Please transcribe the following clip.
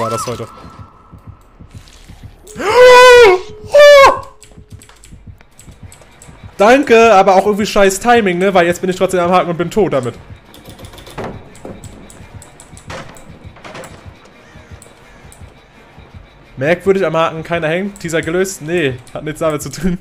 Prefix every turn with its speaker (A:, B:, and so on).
A: war das heute. Danke, aber auch irgendwie scheiß Timing, ne? Weil jetzt bin ich trotzdem am Haken und bin tot damit. Merkwürdig am Haken, keiner hängt. Teaser gelöst? Nee, hat nichts damit zu tun.